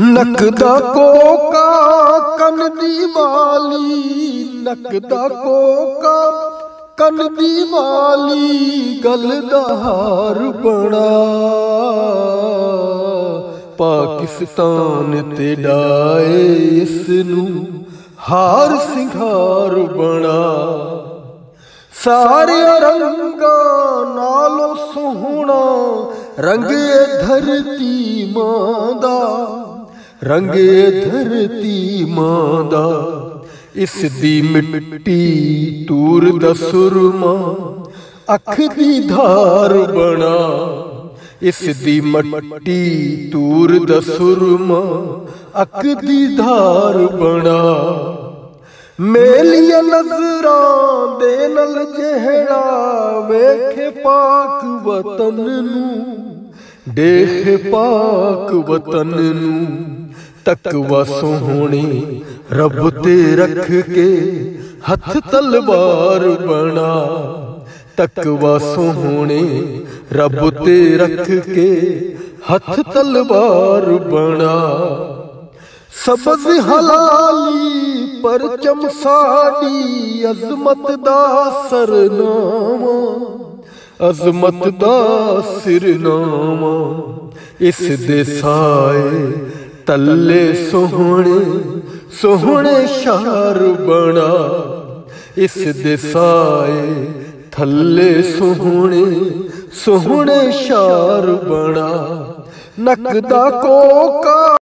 ਨੱਕ ਦਾ ਕੋਕਾ, ਕੰਨ ਦੀ ਮਾਲੀ ਨੱਕ ਦਾ ਕੋਕਾ, ਕੰਨ ਦੀ ਮਾਲੀ ਗਲ ਦਾ ਹਾਰ ਬਣਾ। ਪਾਕਿਸਤਾਨ ਤੇ ਡਾਏ ਇਸ ਨੂੰ ਹਾਰ ਸਿੰਘਾਰ ਬਣਾ। ਸਾਰੇ ਰੰਗਾਂ ਨਾਲੋਂ ਸੋਹਣਾ ਰੰਗੇ ਧਰਤੀ ਮਾਂ ਦਾ। ਰੰਗੇ ਧਰਤੀ ਮਾਂ ਦਾ, ਇਸ ਦੀ ਮਿੱਟੀ ਤੂਰ ਦਾ ਸੁਰਮਾ, ਅੱਖ ਦੀ ਧਾਰ ਬਣਾ, ਇਸ ਦੀ ਮੱਟੀ ਤੂਰ ਦਾ ਸੁਰਮਾ, ਅੱਖ ਦੀ ਧਾਰ ਬਣਾ। ਮੇਲੀਆਂ ਨਜ਼ਰਾਂ ਦੇ ਨਾਲ ਜਿਹੜਾ ਵੇਖੇ ਪਾਕ ਵਤਨ ਨੂੰ ਦੇਖ ਪਾਕ ਵਤਨ ਨੂੰ ਤਕਵਾ ਸੋਹਣੀ ਰੱਬ ਤੇ ਰੱਖ ਕੇ ਹੱਥ ਤਲਵਾਰ ਬਣਾ। ਤਕਵਾ ਸੋਹਣੇ ਰੱਬ ਤੇ ਰੱਖ ਕੇ ਹੱਥ ਤਲਵਾਰ ਬਣਾ। ਸਬਜ਼ ਹਲਾਲੀ ਪਰਚਮ ਸਾਡੀ ਅਜ਼ਮਤ ਦਾ ਸਰਨਾਮਾ। ਅਜ਼ਮਤ ਦਾ ਸਿਰਨਾਮਾ ਇਸ ਦੇ ਸਾਏ ਤੱਲੇ ਸੋਹਣੇ ਸੋਹਣੇ ਸ਼ਾਰ ਬਣਾ। ਇਸ ਦੇ ਸਾਏ ਥੱਲੇ ਸੋਹਣੇ ਸੋਹਣੇ ਸ਼ਾਰ ਬਣਾ। ਨੱਕ ਦਾ ਕੋਕਾ